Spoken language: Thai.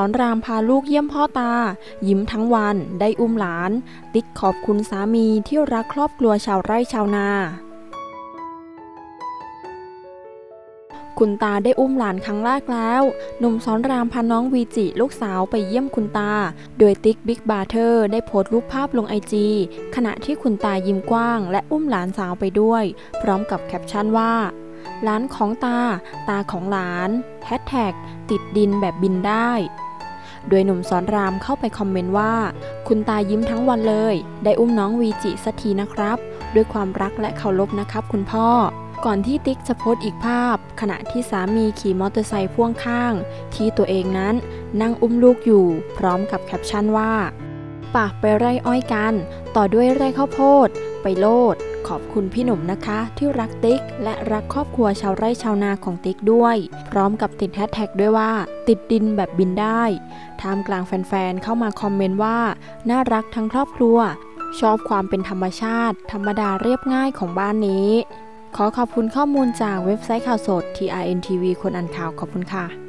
ศรรามพาลูกเยี่ยมพ่อตา ยิ้มทั้งวันได้อุ้มหลาน ติ๊กขอบคุณสามีที่รักครอบครัวชาวไร่ชาวนาคุณตาได้อุ้มหลานครั้งแรกแล้ว หนุ่มศรรามพาน้องวีจิลูกสาวไปเยี่ยมคุณตา โดยติ๊กบิ๊กบราเธอร์ได้โพสต์รูปภาพลง IG ขณะที่คุณตายิ้มกว้าง และอุ้มหลานสาวไปด้วย พร้อมกับแคปชั่นว่า หลานของตา ตาของหลานแฮชแท็กติดดินแบบบินได้ โดยหนุ่มสอนรามเข้าไปคอมเมนต์ว่า คุณตายิ้มทั้งวันเลย ได้อุ้มน้องวีจิสักทีนะครับ ด้วยความรักและเคารพนะครับคุณพ่อ ก่อนที่ติ๊กจะโพสต์อีกภาพ ขณะที่สามีขี่มอเตอร์ไซค์พ่วงข้าง ที่ตัวเองนั้นนั่งอุ้มลูกอยู่ พร้อมกับแคปชั่นว่า ปากไปไร่อ้อยกัน ต่อด้วยไร่ข้าวโพด ไปโลด ขอบคุณพี่หนุ่มนะคะ ที่รักติ๊ก และรักครอบครัวชาวไร่ชาวนาของติ๊กด้วย พร้อมกับติดแฮชแท็กด้วยว่า ติดดินแบบบินได้ท่ามกลางแฟนๆเข้ามาคอมเมนต์ว่า น่ารักทั้งครอบครัว ชอบความเป็นธรรมชาติ ธรรมดาเรียบง่ายของบ้านนี้ ขอขอบคุณข้อมูลจากเว็บไซต์ข่าวสด TRNTV คนอ่านข่าวขอบคุณค่ะ